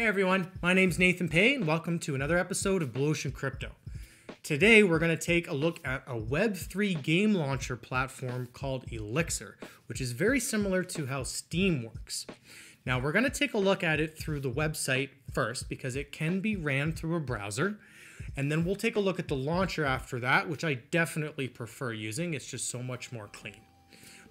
Hey everyone, my name's Nathan Pay and welcome to another episode of Blu Ocean Crypto. Today we're going to take a look at a Web3 game launcher platform called Elixir, which is very similar to how Steam works. Now we're going to take a look at it through the website first because it can be ran through a browser. And then we'll take a look at the launcher after that, which I definitely prefer using. It's just so much more clean.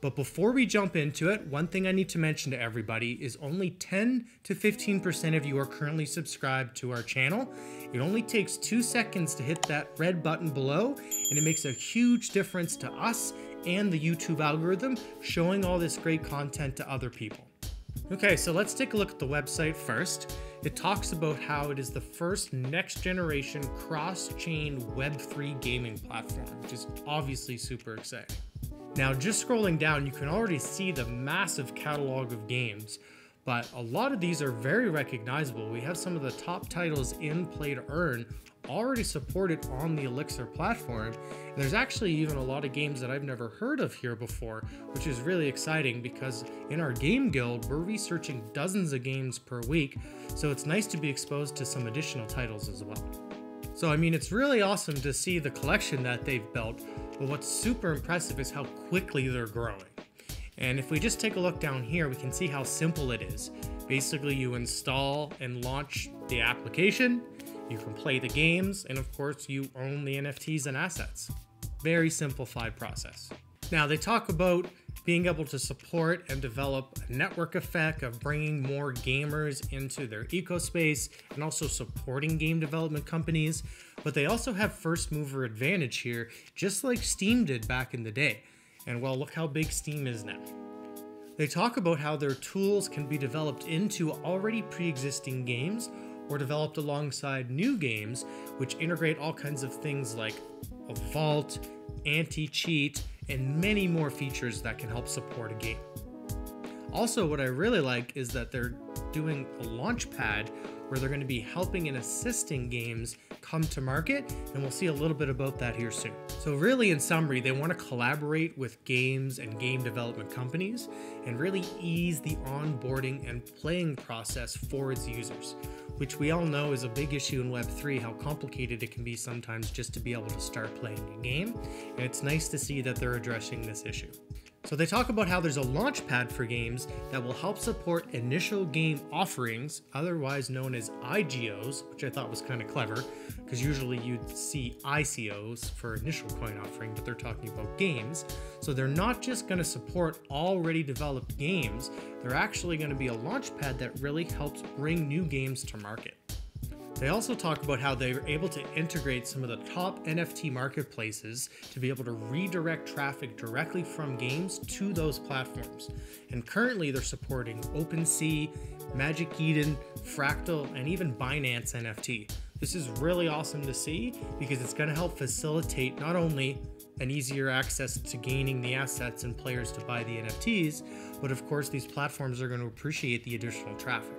But before we jump into it, one thing I need to mention to everybody is only 10 to 15% of you are currently subscribed to our channel. It only takes two seconds to hit that red button below, and it makes a huge difference to us and the YouTube algorithm, showing all this great content to other people. Okay, so let's take a look at the website first. It talks about how it is the first next generation cross chain Web3 gaming platform, which is obviously super exciting. Now, just scrolling down, you can already see the massive catalog of games, but a lot of these are very recognizable. We have some of the top titles in Play to Earn already supported on the Elixir platform. And there's actually even a lot of games that I've never heard of here before, which is really exciting because in our game guild, we're researching dozens of games per week. So it's nice to be exposed to some additional titles as well. So, I mean, it's really awesome to see the collection that they've built, but what's super impressive is how quickly they're growing. And if we just take a look down here, we can see how simple it is. Basically, you install and launch the application, you can play the games, and of course, you own the NFTs and assets. Very simplified process. Now, they talk about being able to support and develop a network effect of bringing more gamers into their ecospace and also supporting game development companies. But they also have first mover advantage here, just like Steam did back in the day. And well, look how big Steam is now. They talk about how their tools can be developed into already pre existing games or developed alongside new games, which integrate all kinds of things like a vault, anti cheat, and many more features that can help support a game. Also, what I really like is that they're doing a launch pad where they're going to be helping and assisting games come to market, and we'll see a little bit about that here soon. So, really, in summary, they want to collaborate with games and game development companies and really ease the onboarding and playing process for its users, which we all know is a big issue in Web3 how complicated it can be sometimes just to be able to start playing a game. And it's nice to see that they're addressing this issue. So they talk about how there's a launch pad for games that will help support initial game offerings, otherwise known as IGOs, which I thought was kind of clever, because usually you'd see ICOs for initial coin offering, but they're talking about games. So they're not just going to support already developed games, they're actually going to be a launch pad that really helps bring new games to market. They also talk about how they were able to integrate some of the top NFT marketplaces to be able to redirect traffic directly from games to those platforms. And currently they're supporting OpenSea, Magic Eden, Fractal, and even Binance NFT. This is really awesome to see because it's going to help facilitate not only an easier access to gaining the assets and players to buy the NFTs, but of course, these platforms are going to appreciate the additional traffic.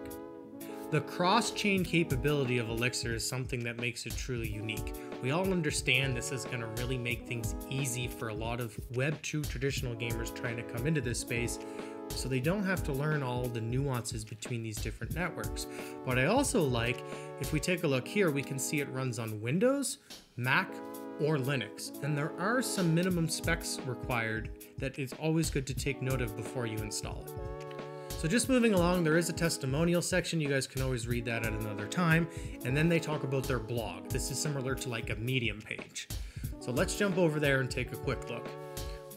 The cross-chain capability of Elixir is something that makes it truly unique. We all understand this is going to really make things easy for a lot of Web2 traditional gamers trying to come into this space, so they don't have to learn all the nuances between these different networks. But I also like, if we take a look here, we can see it runs on Windows, Mac, or Linux. And there are some minimum specs required that it's always good to take note of before you install it. So just moving along, there is a testimonial section. You guys can always read that at another time. And then they talk about their blog. This is similar to like a Medium page. So let's jump over there and take a quick look.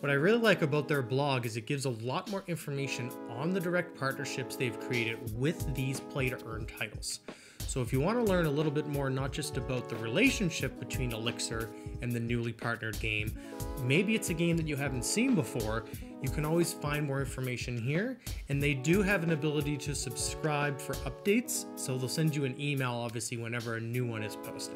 What I really like about their blog is it gives a lot more information on the direct partnerships they've created with these play to earn titles. So if you want to learn a little bit more, not just about the relationship between Elixir and the newly partnered game, maybe it's a game that you haven't seen before, you can always find more information here. And they do have an ability to subscribe for updates, so they'll send you an email obviously whenever a new one is posted.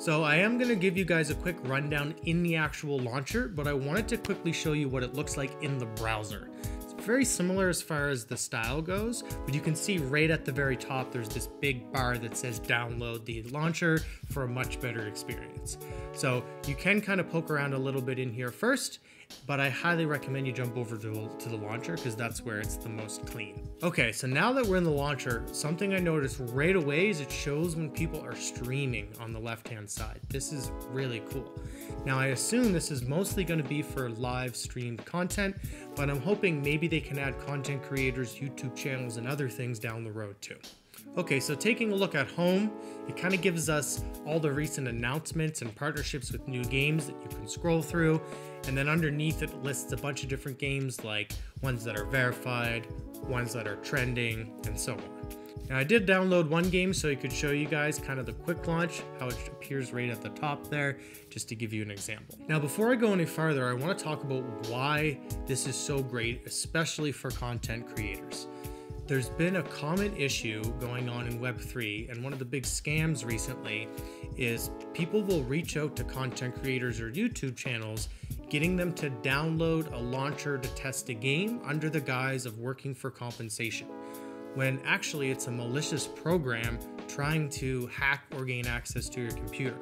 So I am going to give you guys a quick rundown in the actual launcher, but I wanted to quickly show you what it looks like in the browser It's very similar as far as the style goes, but you can see right at the very top there's this big bar that says download the launcher for a much better experience. So you can kind of poke around a little bit in here first, but I highly recommend you jump over to, to the launcher because that's where it's the most clean. Okay, so now that we're in the launcher, something I noticed right away is it shows when people are streaming on the left-hand side. This is really cool. Now I assume this is mostly going to be for live streamed content, but I'm hoping maybe they can add content creators, YouTube channels, and other things down the road too. Okay, so taking a look at home, it kind of gives us all the recent announcements and partnerships with new games that you can scroll through. And then underneath it lists a bunch of different games like ones that are verified, ones that are trending, and so on. Now I did download one game so I could show you guys kind of the quick launch, how it appears right at the top there, just to give you an example. Now before I go any farther, I want to talk about why this is so great, especially for content creators. There's been a common issue going on in Web3, and one of the big scams recently is people will reach out to content creators or YouTube channels, getting them to download a launcher to test a game under the guise of working for compensation, when actually it's a malicious program trying to hack or gain access to your computer.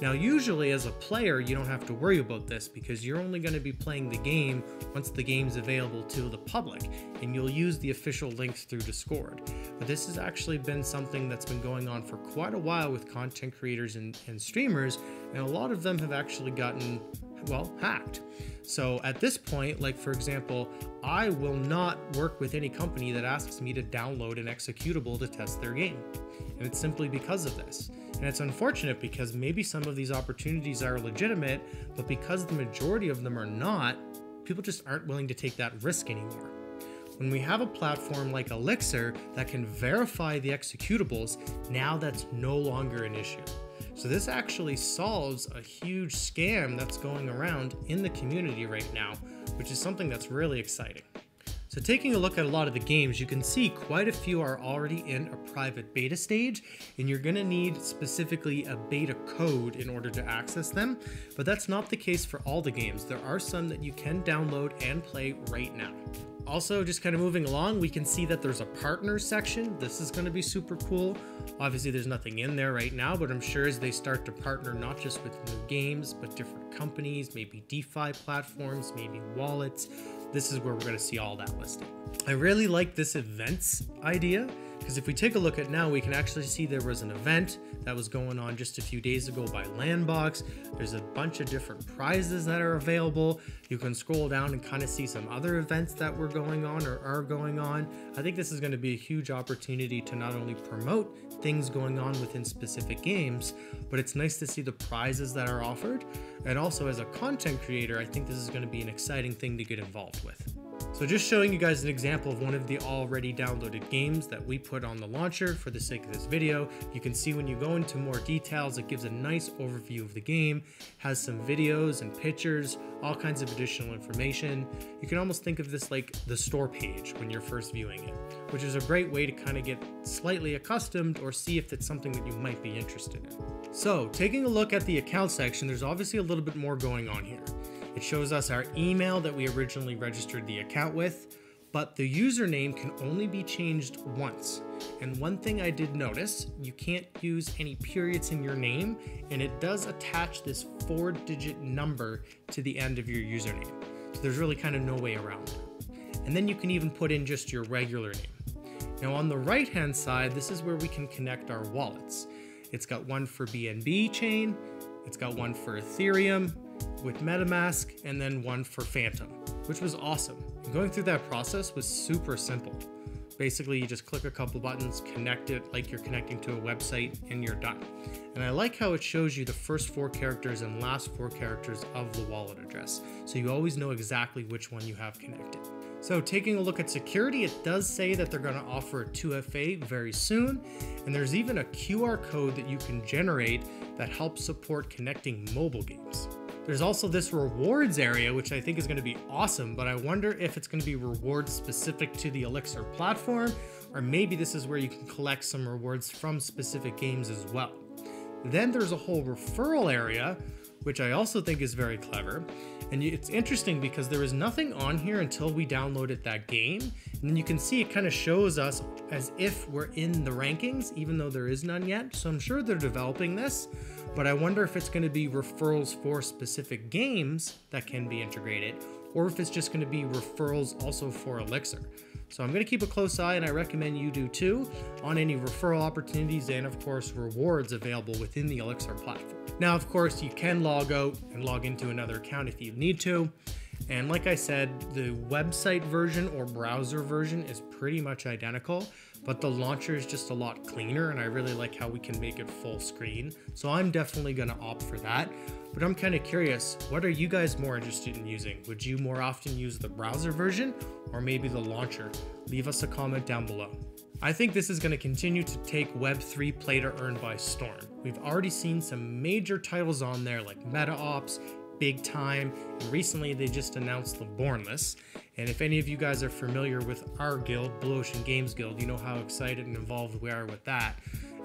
Now, usually as a player, you don't have to worry about this because you're only going to be playing the game once the game's available to the public, and you'll use the official links through Discord. But this has actually been something that's been going on for quite a while with content creators and, and streamers, and a lot of them have actually gotten, well, hacked. So at this point, like for example, I will not work with any company that asks me to download an executable to test their game. And it's simply because of this. And it's unfortunate because maybe some of these opportunities are legitimate, but because the majority of them are not, people just aren't willing to take that risk anymore. When we have a platform like Elixir that can verify the executables, now that's no longer an issue. So this actually solves a huge scam that's going around in the community right now, which is something that's really exciting. So taking a look at a lot of the games, you can see quite a few are already in a private beta stage, and you're gonna need specifically a beta code in order to access them, but that's not the case for all the games. There are some that you can download and play right now. Also, just kind of moving along, we can see that there's a partner section. This is going to be super cool. Obviously, there's nothing in there right now, but I'm sure as they start to partner not just with new games, but different companies, maybe DeFi platforms, maybe wallets, this is where we're going to see all that listed. I really like this events idea because if we take a look at now, we can actually see there was an event that was going on just a few days ago by Landbox. There's a bunch of different prizes that are available. You can scroll down and kind of see some other events that were going on or are going on. I think this is going to be a huge opportunity to not only promote things going on within specific games, but it's nice to see the prizes that are offered. And also as a content creator, I think this is going to be an exciting thing to get involved with. So just showing you guys an example of one of the already downloaded games that we put on the launcher for the sake of this video. You can see when you go into more details, it gives a nice overview of the game, has some videos and pictures, all kinds of additional information. You can almost think of this like the store page when you're first viewing it, which is a great way to kind of get slightly accustomed or see if it's something that you might be interested in. So taking a look at the account section, there's obviously a little bit more going on here. It shows us our email that we originally registered the account with, but the username can only be changed once. And one thing I did notice, you can't use any periods in your name, and it does attach this four digit number to the end of your username. So there's really kind of no way around it. And then you can even put in just your regular name. Now on the right hand side, this is where we can connect our wallets. It's got one for BNB chain, it's got one for Ethereum, with MetaMask and then one for Phantom, which was awesome. And going through that process was super simple. Basically, you just click a couple buttons, connect it like you're connecting to a website, and you're done. And I like how it shows you the first four characters and last four characters of the wallet address, so you always know exactly which one you have connected. So taking a look at security, it does say that they're going to offer a 2FA very soon, and there's even a QR code that you can generate that helps support connecting mobile games. There's also this rewards area, which I think is going to be awesome, but I wonder if it's going to be rewards specific to the Elixir platform, or maybe this is where you can collect some rewards from specific games as well. Then there's a whole referral area, which I also think is very clever. And it's interesting because there is nothing on here until we downloaded that game. And then you can see it kind of shows us as if we're in the rankings, even though there is none yet. So I'm sure they're developing this, but I wonder if it's going to be referrals for specific games that can be integrated, or if it's just going to be referrals also for Elixir. So I'm going to keep a close eye, and I recommend you do too, on any referral opportunities and, of course, rewards available within the Elixir platform. Now, of course, you can log out and log into another account if you need to. And like I said, the website version or browser version is pretty much identical, but the launcher is just a lot cleaner, and I really like how we can make it full screen. So I'm definitely going to opt for that. But I'm kind of curious, what are you guys more interested in using? Would you more often use the browser version or maybe the launcher? Leave us a comment down below. I think this is going to continue to take Web3 play to earn by storm. We've already seen some major titles on there like MetaOps, Big Time, and recently they just announced the Bornless. And if any of you guys are familiar with our guild, Blu Ocean Games Guild, you know how excited and involved we are with that.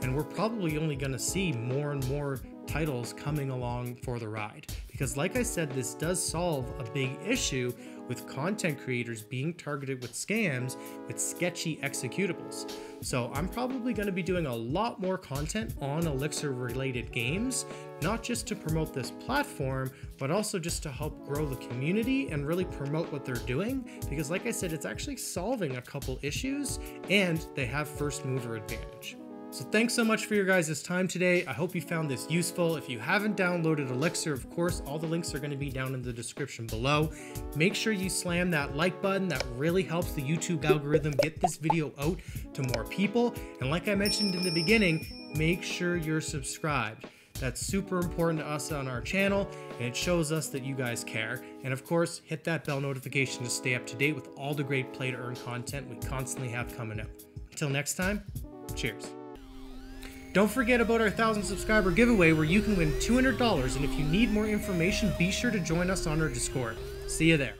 And we're probably only going to see more and more titles coming along for the ride. Because, like I said, this does solve a big issue with content creators being targeted with scams with sketchy executables. So, I'm probably going to be doing a lot more content on Elixir related games, not just to promote this platform, but also just to help grow the community and really promote what they're doing. Because, like I said, it's actually solving a couple issues and they have first mover advantage. So thanks so much for your guys' time today. I hope you found this useful. If you haven't downloaded Elixir, of course, all the links are going to be down in the description below. Make sure you slam that like button. That really helps the YouTube algorithm get this video out to more people. And like I mentioned in the beginning, make sure you're subscribed. That's super important to us on our channel, and it shows us that you guys care. And of course, hit that bell notification to stay up to date with all the great play to earn content we constantly have coming out. Until next time, cheers. Don't forget about our 1000 subscriber giveaway where you can win $200 and if you need more information be sure to join us on our Discord. See you there.